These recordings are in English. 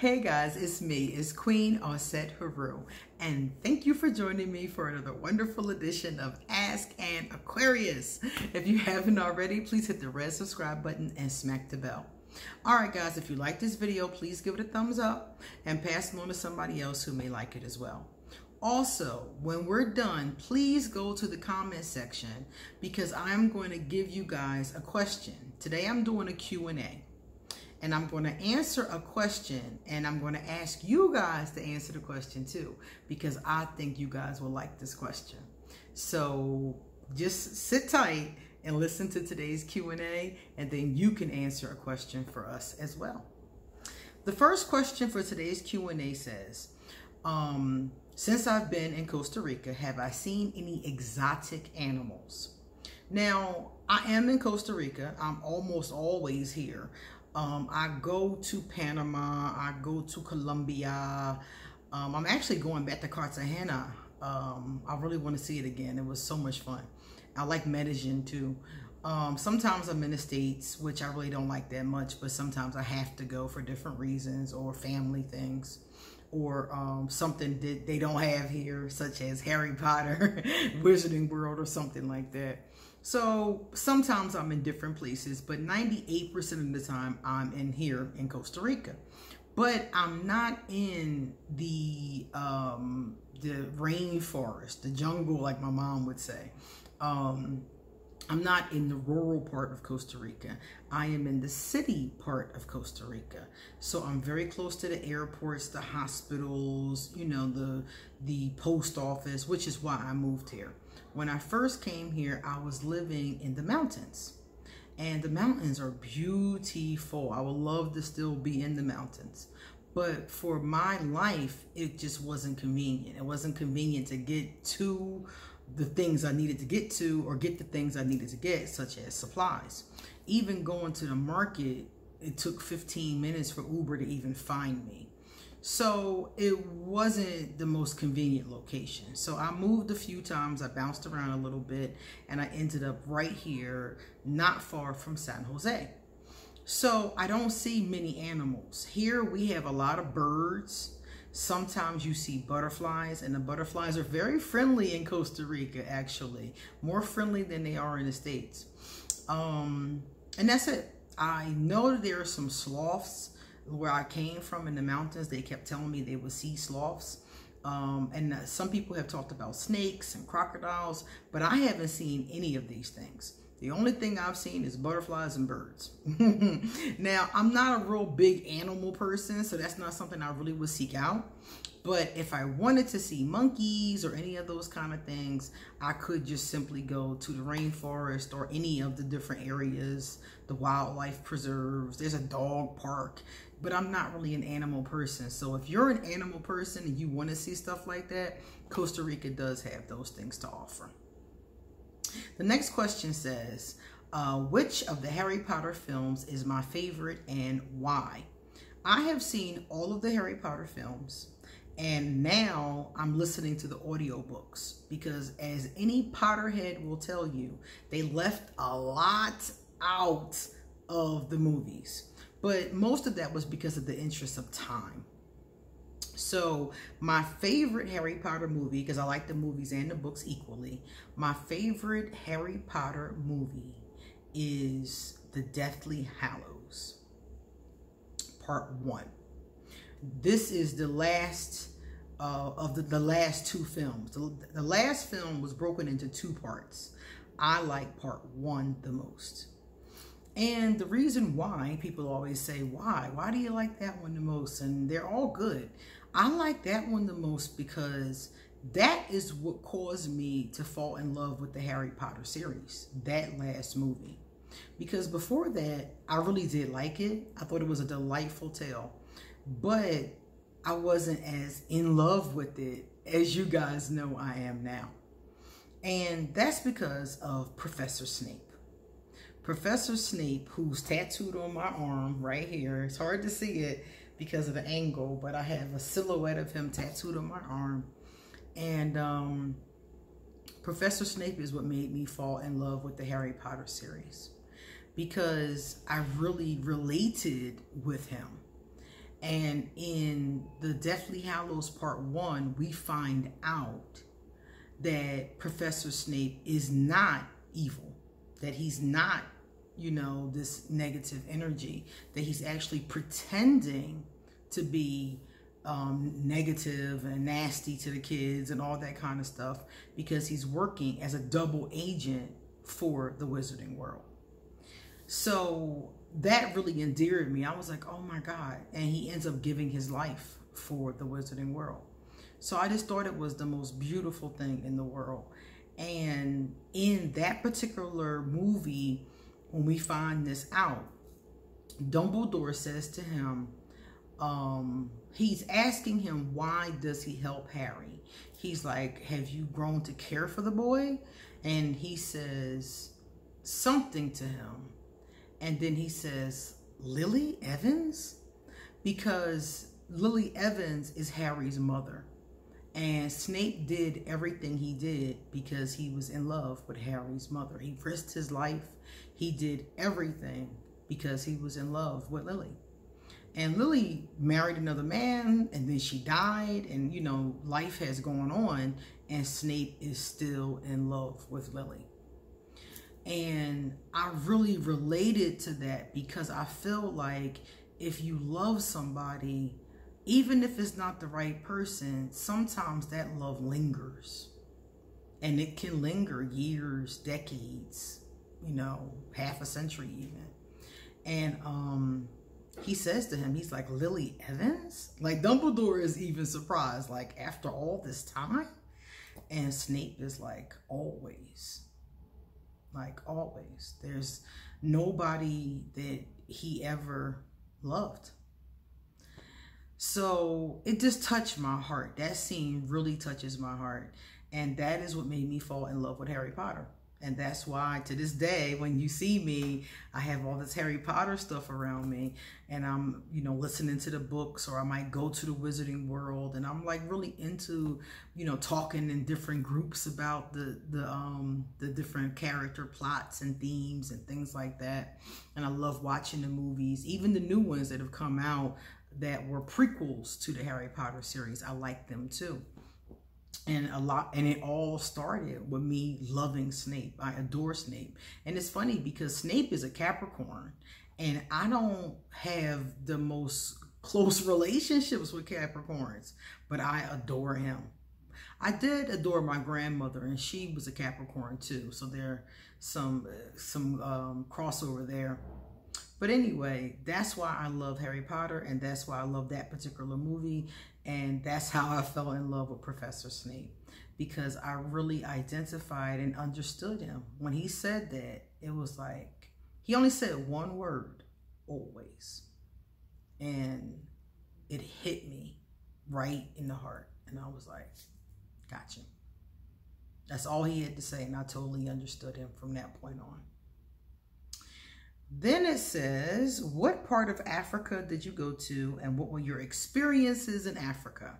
Hey guys, it's me, it's Queen Auset Heru, and thank you for joining me for another wonderful edition of Ask an Aquarius. If you haven't already, please hit the red subscribe button and smack the bell. Alright guys, if you like this video, please give it a thumbs up and pass it on to somebody else who may like it as well. Also, when we're done, please go to the comment section because I'm going to give you guys a question. Today I'm doing a Q&A and I'm going to answer a question and I'm going to ask you guys to answer the question too because I think you guys will like this question. So just sit tight and listen to today's Q&A and then you can answer a question for us as well. The first question for today's Q&A says, um, since I've been in Costa Rica, have I seen any exotic animals? Now, I am in Costa Rica. I'm almost always here. Um, I go to Panama. I go to Colombia. Um, I'm actually going back to Cartagena. Um, I really want to see it again. It was so much fun. I like Medellin too. Um, sometimes I'm in the States, which I really don't like that much, but sometimes I have to go for different reasons or family things or um, something that they don't have here, such as Harry Potter, Wizarding World or something like that. So sometimes I'm in different places, but 98% of the time I'm in here in Costa Rica. But I'm not in the um, the rainforest, the jungle, like my mom would say. Um, I'm not in the rural part of Costa Rica. I am in the city part of Costa Rica. So I'm very close to the airports, the hospitals, you know, the the post office, which is why I moved here. When I first came here, I was living in the mountains. And the mountains are beautiful. I would love to still be in the mountains. But for my life, it just wasn't convenient. It wasn't convenient to get to the things I needed to get to or get the things I needed to get, such as supplies. Even going to the market, it took 15 minutes for Uber to even find me. So it wasn't the most convenient location. So I moved a few times, I bounced around a little bit, and I ended up right here, not far from San Jose. So I don't see many animals. Here we have a lot of birds. Sometimes you see butterflies, and the butterflies are very friendly in Costa Rica, actually. More friendly than they are in the States. Um, and that's it. I know there are some sloths where I came from in the mountains, they kept telling me they would see sloths. Um, and uh, some people have talked about snakes and crocodiles, but I haven't seen any of these things. The only thing I've seen is butterflies and birds. now, I'm not a real big animal person, so that's not something I really would seek out. But if I wanted to see monkeys or any of those kind of things, I could just simply go to the rainforest or any of the different areas, the wildlife preserves. There's a dog park but I'm not really an animal person. So if you're an animal person and you want to see stuff like that, Costa Rica does have those things to offer. The next question says, uh, which of the Harry Potter films is my favorite and why? I have seen all of the Harry Potter films and now I'm listening to the audiobooks because as any Potterhead will tell you, they left a lot out of the movies. But most of that was because of the interest of time. So my favorite Harry Potter movie, because I like the movies and the books equally, my favorite Harry Potter movie is The Deathly Hallows, part one. This is the last uh, of the, the last two films. The, the last film was broken into two parts. I like part one the most. And the reason why people always say, why? Why do you like that one the most? And they're all good. I like that one the most because that is what caused me to fall in love with the Harry Potter series, that last movie. Because before that, I really did like it. I thought it was a delightful tale. But I wasn't as in love with it as you guys know I am now. And that's because of Professor Snape. Professor Snape, who's tattooed on my arm right here. It's hard to see it because of the angle, but I have a silhouette of him tattooed on my arm. And um, Professor Snape is what made me fall in love with the Harry Potter series because I really related with him. And in the Deathly Hallows Part 1, we find out that Professor Snape is not evil, that he's not, you know, this negative energy, that he's actually pretending to be um, negative and nasty to the kids and all that kind of stuff because he's working as a double agent for the wizarding world. So that really endeared me. I was like, oh my God. And he ends up giving his life for the wizarding world. So I just thought it was the most beautiful thing in the world. And in that particular movie, when we find this out, Dumbledore says to him, um, he's asking him, why does he help Harry? He's like, have you grown to care for the boy? And he says something to him. And then he says, Lily Evans? Because Lily Evans is Harry's mother. And Snape did everything he did because he was in love with Harry's mother. He risked his life. He did everything because he was in love with Lily. And Lily married another man and then she died and you know life has gone on and Snape is still in love with Lily. And I really related to that because I feel like if you love somebody, even if it's not the right person, sometimes that love lingers. And it can linger years, decades, you know, half a century even. And um he says to him, he's like, Lily Evans? Like Dumbledore is even surprised, like after all this time? And Snape is like, always like always. There's nobody that he ever loved. So it just touched my heart. That scene really touches my heart. And that is what made me fall in love with Harry Potter. And that's why to this day, when you see me, I have all this Harry Potter stuff around me and I'm, you know, listening to the books or I might go to the wizarding world and I'm like really into, you know, talking in different groups about the, the, um, the different character plots and themes and things like that. And I love watching the movies, even the new ones that have come out that were prequels to the Harry Potter series. I like them too and a lot and it all started with me loving snape. I adore snape. And it's funny because snape is a capricorn and i don't have the most close relationships with capricorns but i adore him. I did adore my grandmother and she was a capricorn too. So there some some um, crossover there. But anyway, that's why I love Harry Potter and that's why I love that particular movie. And that's how I fell in love with Professor Snape because I really identified and understood him. When he said that, it was like, he only said one word, always. And it hit me right in the heart. And I was like, gotcha. That's all he had to say. And I totally understood him from that point on. Then it says, what part of Africa did you go to and what were your experiences in Africa?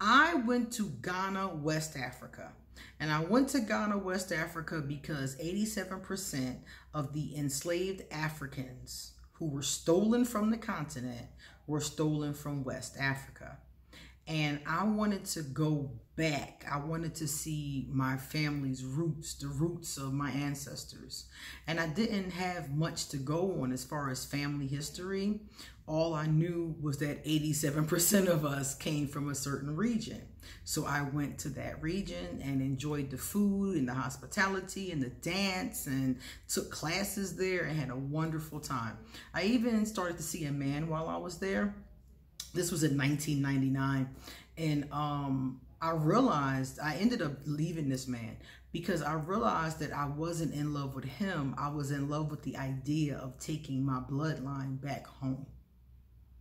I went to Ghana, West Africa. And I went to Ghana, West Africa because 87% of the enslaved Africans who were stolen from the continent were stolen from West Africa. And I wanted to go back. I wanted to see my family's roots, the roots of my ancestors. And I didn't have much to go on as far as family history. All I knew was that 87% of us came from a certain region. So I went to that region and enjoyed the food and the hospitality and the dance and took classes there and had a wonderful time. I even started to see a man while I was there. This was in 1999. And um, I realized I ended up leaving this man because I realized that I wasn't in love with him. I was in love with the idea of taking my bloodline back home.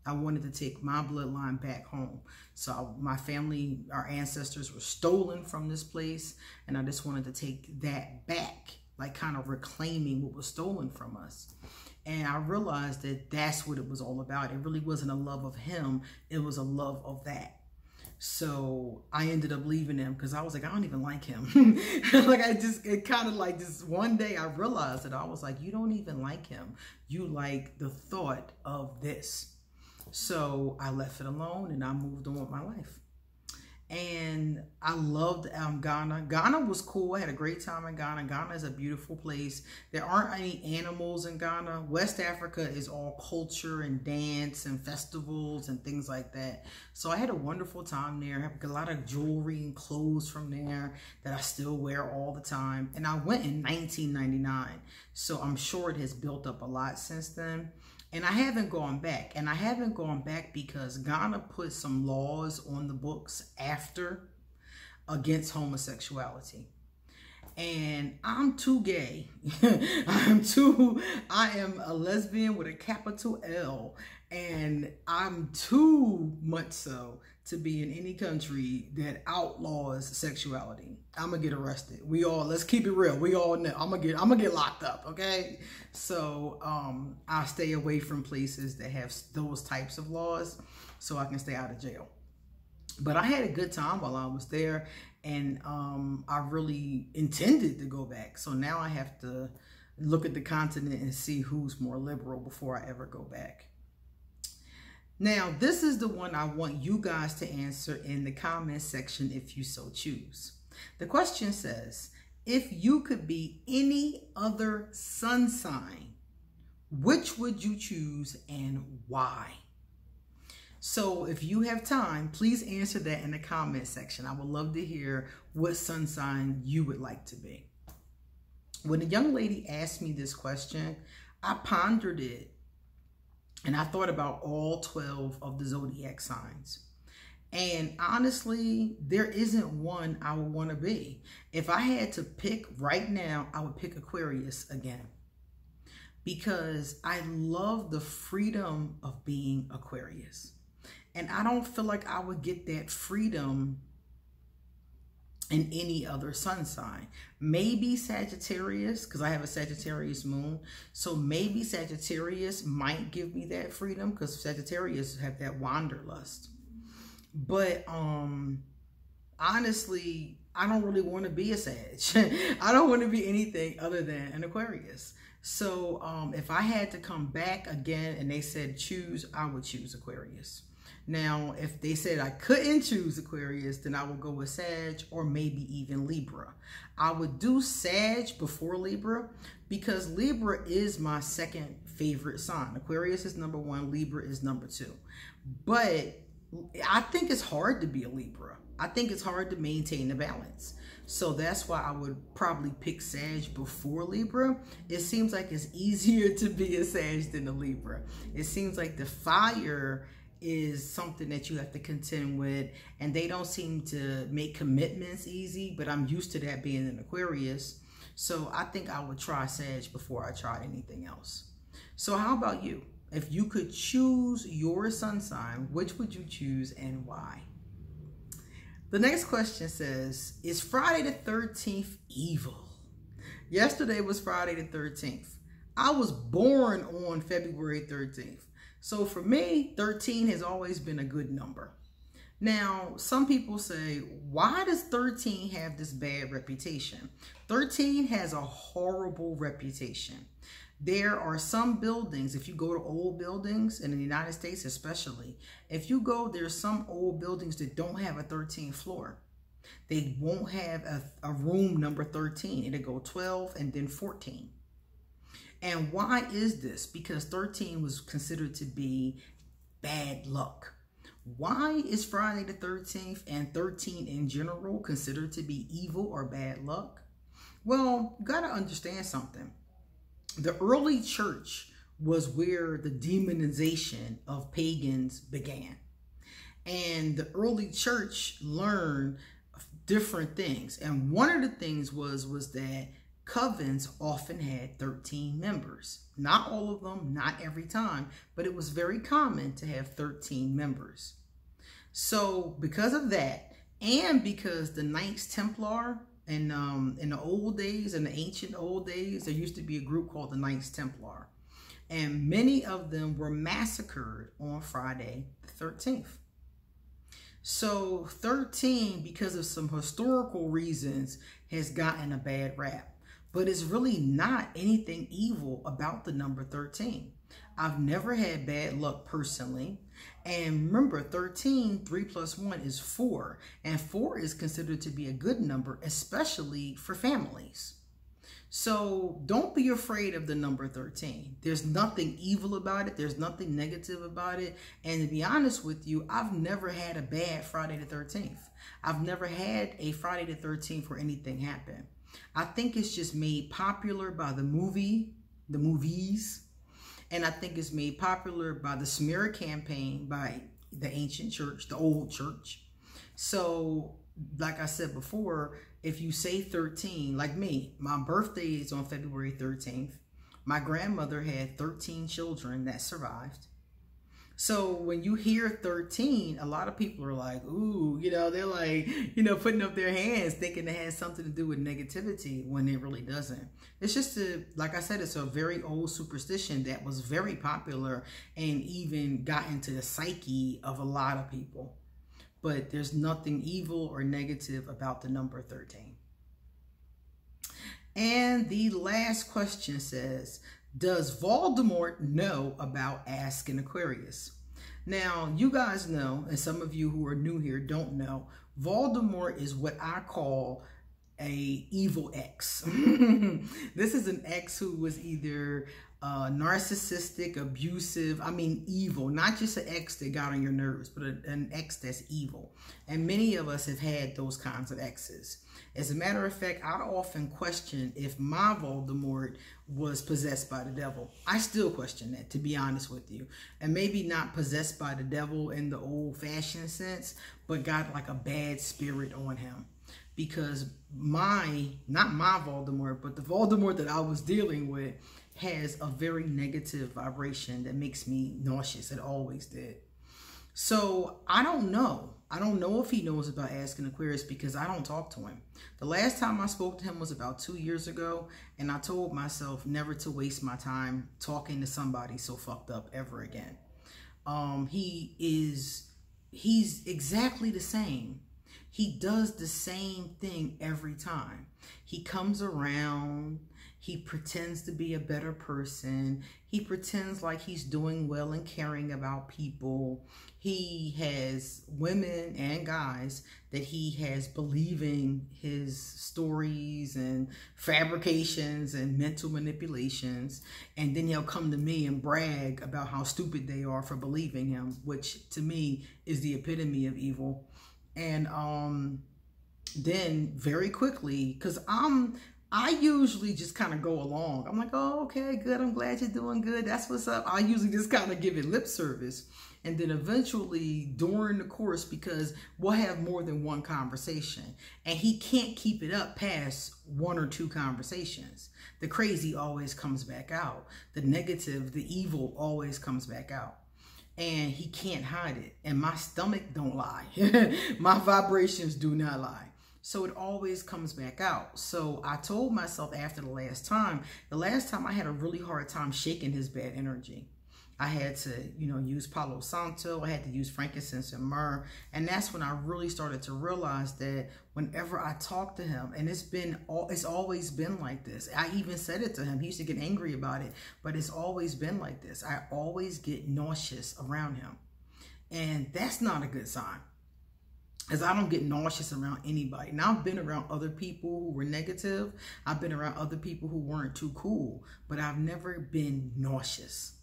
I wanted to take my bloodline back home. So my family, our ancestors were stolen from this place. And I just wanted to take that back, like kind of reclaiming what was stolen from us. And I realized that that's what it was all about. It really wasn't a love of him. It was a love of that. So I ended up leaving him because I was like, I don't even like him. like I just, it kind of like this one day I realized that I was like, you don't even like him. You like the thought of this. So I left it alone and I moved on with my life and I loved um, Ghana. Ghana was cool. I had a great time in Ghana. Ghana is a beautiful place. There aren't any animals in Ghana. West Africa is all culture and dance and festivals and things like that. So I had a wonderful time there. I have a lot of jewelry and clothes from there that I still wear all the time. And I went in 1999. So I'm sure it has built up a lot since then. And I haven't gone back. And I haven't gone back because Ghana put some laws on the books after against homosexuality. And I'm too gay. I'm too, I am a lesbian with a capital L. And I'm too much so to be in any country that outlaws sexuality. I'm gonna get arrested. We all let's keep it real. We all know I'm gonna get I'm gonna get locked up. Okay, so um, I stay away from places that have those types of laws, so I can stay out of jail. But I had a good time while I was there, and um, I really intended to go back. So now I have to look at the continent and see who's more liberal before I ever go back. Now, this is the one I want you guys to answer in the comment section if you so choose. The question says, if you could be any other sun sign, which would you choose and why? So if you have time, please answer that in the comment section. I would love to hear what sun sign you would like to be. When a young lady asked me this question, I pondered it and I thought about all 12 of the zodiac signs. And honestly, there isn't one I would want to be. If I had to pick right now, I would pick Aquarius again. Because I love the freedom of being Aquarius. And I don't feel like I would get that freedom in any other sun sign. Maybe Sagittarius, because I have a Sagittarius moon. So maybe Sagittarius might give me that freedom because Sagittarius have that wanderlust. But um honestly, I don't really want to be a Sag. I don't want to be anything other than an Aquarius. So um if I had to come back again and they said choose, I would choose Aquarius. Now, if they said I couldn't choose Aquarius, then I would go with Sag or maybe even Libra. I would do Sag before Libra because Libra is my second favorite sign. Aquarius is number one, Libra is number two. But I think it's hard to be a Libra. I think it's hard to maintain the balance. So that's why I would probably pick Sag before Libra. It seems like it's easier to be a Sag than a Libra. It seems like the fire is something that you have to contend with and they don't seem to make commitments easy but i'm used to that being an aquarius. So i think i would try sag before i try anything else. So how about you? If you could choose your sun sign which would you choose and why? The next question says is friday the 13th evil? Yesterday was friday the 13th i was born on february 13th so for me, 13 has always been a good number. Now, some people say, why does 13 have this bad reputation? 13 has a horrible reputation. There are some buildings, if you go to old buildings in the United States especially, if you go, there's some old buildings that don't have a 13th floor. They won't have a, a room number 13. It'll go 12 and then 14. And why is this? Because 13 was considered to be bad luck. Why is Friday the 13th and 13 in general considered to be evil or bad luck? Well, you got to understand something. The early church was where the demonization of pagans began. And the early church learned different things. And one of the things was was that covens often had 13 members. Not all of them, not every time, but it was very common to have 13 members. So because of that, and because the Knights Templar and um, in the old days, in the ancient old days, there used to be a group called the Knights Templar. And many of them were massacred on Friday the 13th. So 13, because of some historical reasons, has gotten a bad rap but it's really not anything evil about the number 13. I've never had bad luck personally. And remember, 13, 3 plus 1 is 4. And 4 is considered to be a good number, especially for families. So don't be afraid of the number 13. There's nothing evil about it. There's nothing negative about it. And to be honest with you, I've never had a bad Friday the 13th. I've never had a Friday the 13th where anything happened. I think it's just made popular by the movie, the movies. And I think it's made popular by the smear campaign by the ancient church, the old church. So, like I said before, if you say 13, like me, my birthday is on February 13th. My grandmother had 13 children that survived. So when you hear 13, a lot of people are like, ooh, you know, they're like, you know, putting up their hands thinking it has something to do with negativity when it really doesn't. It's just a, like I said, it's a very old superstition that was very popular and even got into the psyche of a lot of people but there's nothing evil or negative about the number 13. And the last question says, does Voldemort know about Ask an Aquarius? Now, you guys know, and some of you who are new here don't know, Voldemort is what I call a evil ex. this is an ex who was either uh, narcissistic, abusive, I mean evil, not just an ex that got on your nerves, but a, an ex that's evil. And many of us have had those kinds of exes. As a matter of fact, I often question if my Voldemort was possessed by the devil. I still question that, to be honest with you. And maybe not possessed by the devil in the old fashioned sense, but got like a bad spirit on him because my, not my Voldemort, but the Voldemort that I was dealing with has a very negative vibration that makes me nauseous. It always did. So I don't know. I don't know if he knows about ask an Aquarius because I don't talk to him. The last time I spoke to him was about two years ago, and I told myself never to waste my time talking to somebody so fucked up ever again. Um, he is, he's exactly the same he does the same thing every time. He comes around, he pretends to be a better person. He pretends like he's doing well and caring about people. He has women and guys that he has believing his stories and fabrications and mental manipulations. And then he'll come to me and brag about how stupid they are for believing him, which to me is the epitome of evil and um then very quickly because i'm i usually just kind of go along i'm like oh okay good i'm glad you're doing good that's what's up i usually just kind of give it lip service and then eventually during the course because we'll have more than one conversation and he can't keep it up past one or two conversations the crazy always comes back out the negative the evil always comes back out and he can't hide it. And my stomach don't lie. my vibrations do not lie. So it always comes back out. So I told myself after the last time, the last time I had a really hard time shaking his bad energy. I had to, you know, use Palo Santo. I had to use frankincense and myrrh. And that's when I really started to realize that whenever I talk to him, and it's been, it's always been like this. I even said it to him. He used to get angry about it, but it's always been like this. I always get nauseous around him. And that's not a good sign. Because I don't get nauseous around anybody. Now, I've been around other people who were negative. I've been around other people who weren't too cool. But I've never been nauseous.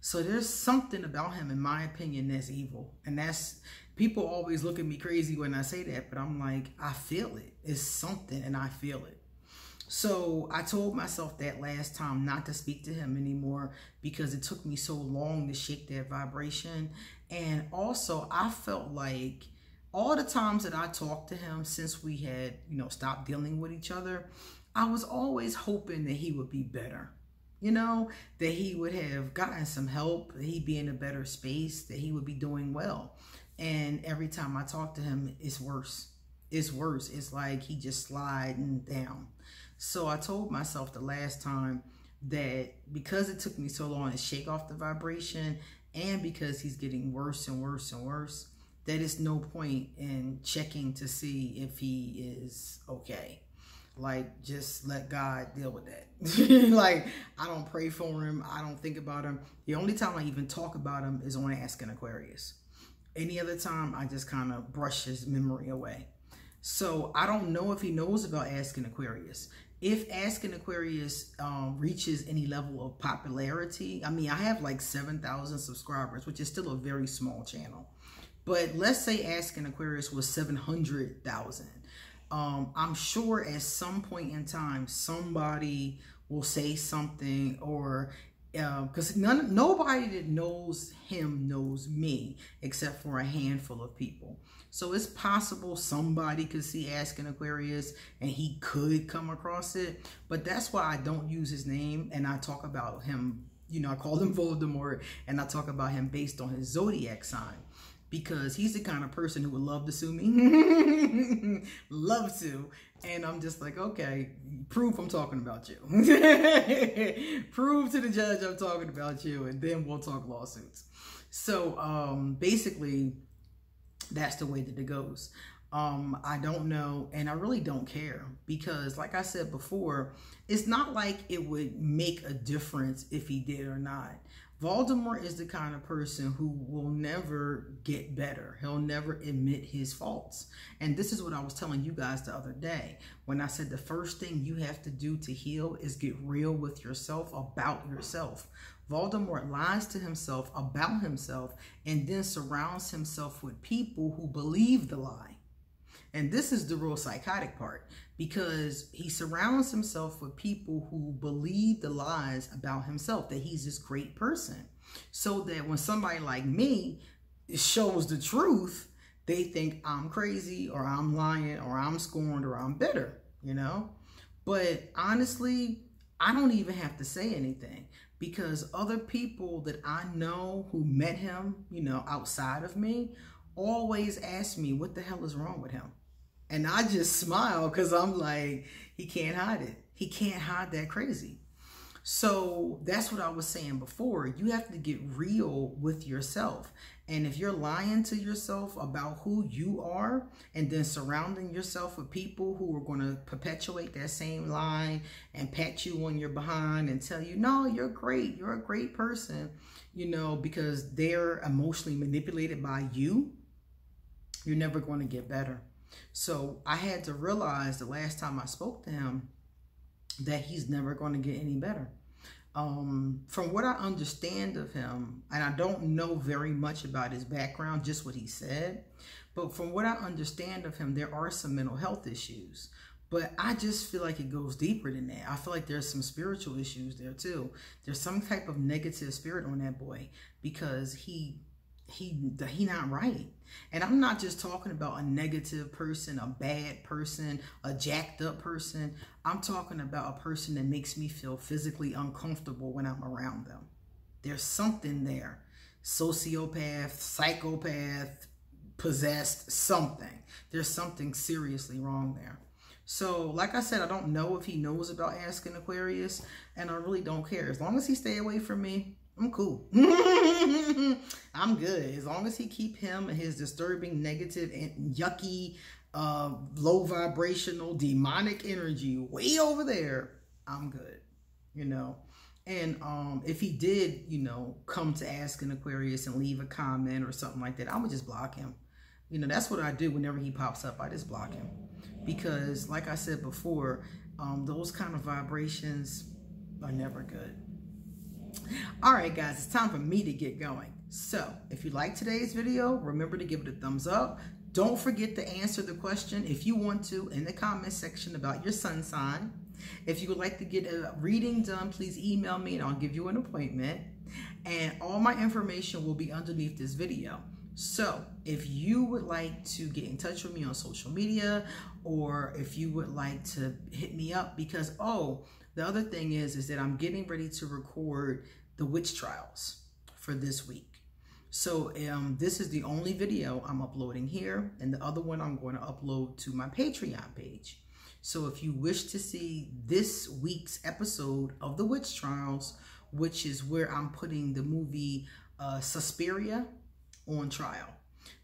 So there's something about him, in my opinion, that's evil. And that's, people always look at me crazy when I say that, but I'm like, I feel it. It's something and I feel it. So I told myself that last time not to speak to him anymore because it took me so long to shake that vibration. And also I felt like all the times that I talked to him since we had, you know, stopped dealing with each other, I was always hoping that he would be better you know, that he would have gotten some help, that he'd be in a better space, that he would be doing well. And every time I talk to him, it's worse. It's worse. It's like he just sliding down. So I told myself the last time that because it took me so long to shake off the vibration and because he's getting worse and worse and worse, that it's no point in checking to see if he is okay. Like, just let God deal with that. like, I don't pray for him. I don't think about him. The only time I even talk about him is on Ask an Aquarius. Any other time, I just kind of brush his memory away. So I don't know if he knows about Ask an Aquarius. If Ask an Aquarius um, reaches any level of popularity, I mean, I have like 7,000 subscribers, which is still a very small channel. But let's say Ask an Aquarius was 700,000 um, I'm sure at some point in time, somebody will say something or because uh, none nobody that knows him knows me except for a handful of people. So it's possible somebody could see ask an aquarius and he could come across it but that's why i don't use his name and i talk about him you know i call him voldemort and i talk about him based on his zodiac sign because he's the kind of person who would love to sue me. love to. And I'm just like, okay, prove I'm talking about you. prove to the judge I'm talking about you, and then we'll talk lawsuits. So um, basically, that's the way that it goes. Um, I don't know, and I really don't care because, like I said before, it's not like it would make a difference if he did or not. Voldemort is the kind of person who will never get better. He'll never admit his faults. And this is what I was telling you guys the other day when I said the first thing you have to do to heal is get real with yourself about yourself. Voldemort lies to himself about himself and then surrounds himself with people who believe the lie. And this is the real psychotic part because he surrounds himself with people who believe the lies about himself, that he's this great person. So that when somebody like me shows the truth, they think I'm crazy or I'm lying or I'm scorned or I'm bitter, you know? But honestly, I don't even have to say anything because other people that I know who met him, you know, outside of me, always ask me, what the hell is wrong with him? And I just smile because I'm like, he can't hide it. He can't hide that crazy. So that's what I was saying before. You have to get real with yourself. And if you're lying to yourself about who you are and then surrounding yourself with people who are going to perpetuate that same lie and pat you on your behind and tell you, no, you're great. You're a great person, you know, because they're emotionally manipulated by you, you're never going to get better. So I had to realize the last time I spoke to him that he's never going to get any better. Um, from what I understand of him, and I don't know very much about his background, just what he said, but from what I understand of him, there are some mental health issues. But I just feel like it goes deeper than that. I feel like there's some spiritual issues there too. There's some type of negative spirit on that boy because he he he not right. And I'm not just talking about a negative person, a bad person, a jacked up person. I'm talking about a person that makes me feel physically uncomfortable when I'm around them. There's something there. Sociopath, psychopath, possessed, something. There's something seriously wrong there. So, like I said, I don't know if he knows about ask an Aquarius, and I really don't care. As long as he stay away from me, I'm cool. I'm good. As long as he keep him and his disturbing, negative, and yucky, uh, low vibrational, demonic energy way over there, I'm good. You know. And um, if he did, you know, come to ask an Aquarius and leave a comment or something like that, I would just block him. You know, that's what I do whenever he pops up. I just block him. Because, like I said before, um, those kind of vibrations are never good. All right, guys, it's time for me to get going. So if you like today's video, remember to give it a thumbs up. Don't forget to answer the question if you want to in the comment section about your sun sign. If you would like to get a reading done, please email me and I'll give you an appointment. And all my information will be underneath this video. So if you would like to get in touch with me on social media or if you would like to hit me up because, oh, the other thing is, is that I'm getting ready to record the witch trials for this week. So um, this is the only video I'm uploading here, and the other one I'm going to upload to my Patreon page. So if you wish to see this week's episode of the witch trials, which is where I'm putting the movie uh, Suspiria on trial.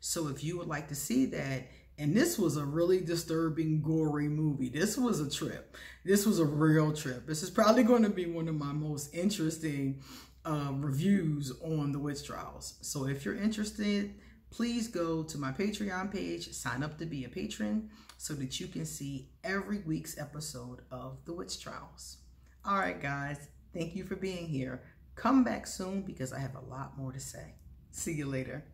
So if you would like to see that, And this was a really disturbing, gory movie. This was a trip. This was a real trip. This is probably going to be one of my most interesting uh, reviews on the witch trials. So if you're interested, please go to my Patreon page, sign up to be a patron so that you can see every week's episode of the witch trials. All right, guys, thank you for being here. Come back soon because I have a lot more to say. See you later.